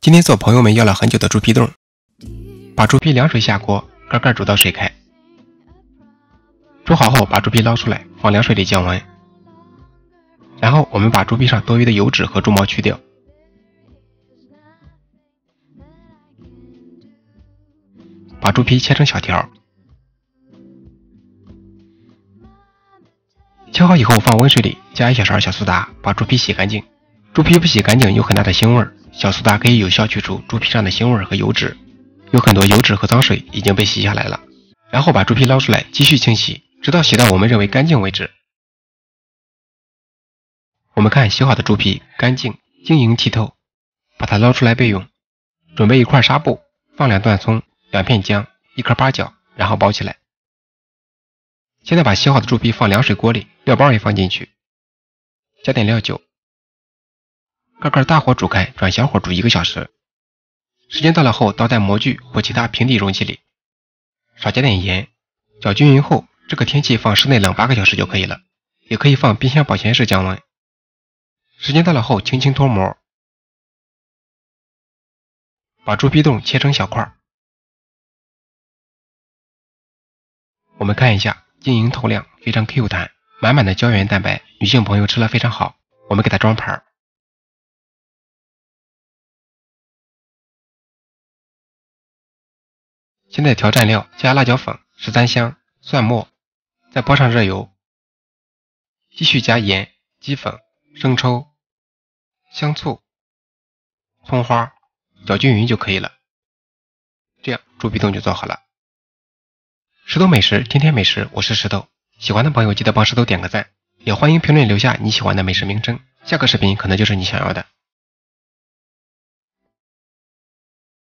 今天做朋友们要了很久的猪皮冻，把猪皮凉水下锅，盖盖煮到水开。煮好后，把猪皮捞出来，放凉水里降温。然后我们把猪皮上多余的油脂和猪毛去掉，把猪皮切成小条。切好以后放温水里，加一小勺小苏打，把猪皮洗干净。猪皮不洗干净有很大的腥味儿。小苏打可以有效去除猪皮上的腥味和油脂，有很多油脂和脏水已经被洗下来了。然后把猪皮捞出来，继续清洗，直到洗到我们认为干净为止。我们看洗好的猪皮干净晶莹剔透，把它捞出来备用。准备一块纱布，放两段葱、两片姜、一颗八角，然后包起来。现在把洗好的猪皮放凉水锅里，料包也放进去，加点料酒。盖盖大火煮开，转小火煮一个小时。时间到了后，倒在模具或其他平底容器里，少加点盐，搅均匀后，这个天气放室内冷八个小时就可以了。也可以放冰箱保鲜室降温。时间到了后，轻轻脱模，把猪皮冻切成小块。我们看一下，晶莹透亮，非常 Q 弹，满满的胶原蛋白，女性朋友吃了非常好。我们给它装盘。现在调蘸料，加辣椒粉、十三香、蒜末，再泼上热油，继续加盐、鸡粉、生抽、香醋、葱花，搅均匀就可以了。这样猪皮冻就做好了。石头美食，天天美食，我是石头。喜欢的朋友记得帮石头点个赞，也欢迎评论留下你喜欢的美食名称，下个视频可能就是你想要的。